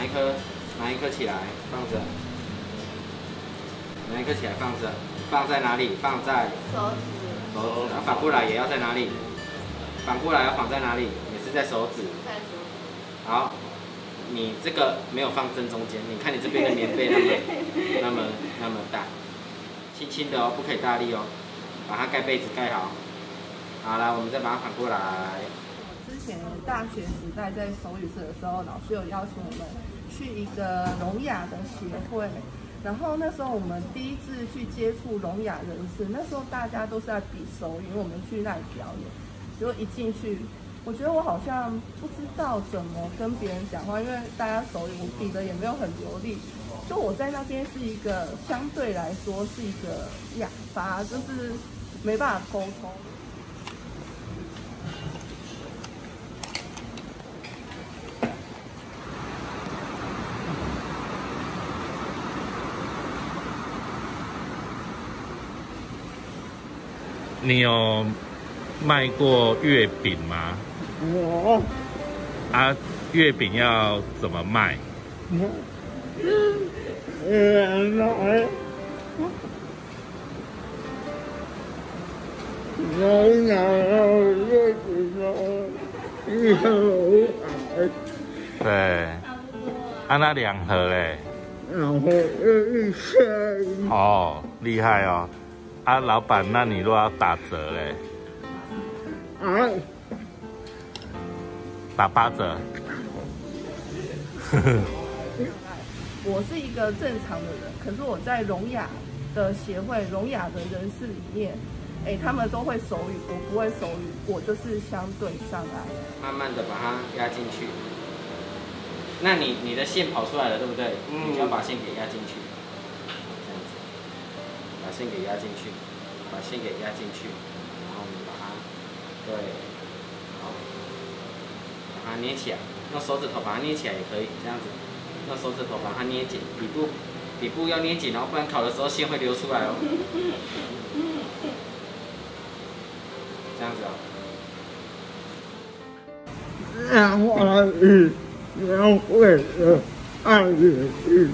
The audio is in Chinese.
一颗拿一颗起来放着？拿一颗起来放着，放在哪里？放在手指。手指。反过来也要在哪里？反过来要放在哪里？也是在手指。在手指。好，你这个没有放正中间，你看你这边的棉被那么 那么那么大，轻轻的哦，不可以大力哦，把它盖被子盖好。好了，我们再把它反过来。之前大学时代在手语社的时候，老师有邀请我们去一个聋哑的协会，然后那时候我们第一次去接触聋哑人士，那时候大家都是在比手语，我们去那里表演，结果一进去，我觉得我好像不知道怎么跟别人讲话，因为大家手语我比的也没有很流利，就我在那边是一个相对来说是一个哑巴，就是没办法沟通。你有卖过月饼吗？有。啊，月饼要怎么卖？对，啊那两盒嘞？两盒一千。哦，厉害哦。啊，老板，那你若要打折嘞？嗯，打八折。我是一个正常的人，可是我在聋哑的协会、聋哑的人士里面，哎，他们都会手语，我不会手语，我就是相对障碍。慢慢的把它压进去，那你你的线跑出来了，对不对？嗯。你就要把线给压进去。线给压进去，把线给压进去，然后我们把它，对，好，把它捏起来，用手指头把它捏起来也可以，这样子，用手指头把它捏紧，底部，底部要捏紧，然后不然烤的时候线会流出来哦。这样子哦。两万一，两万二，二月一。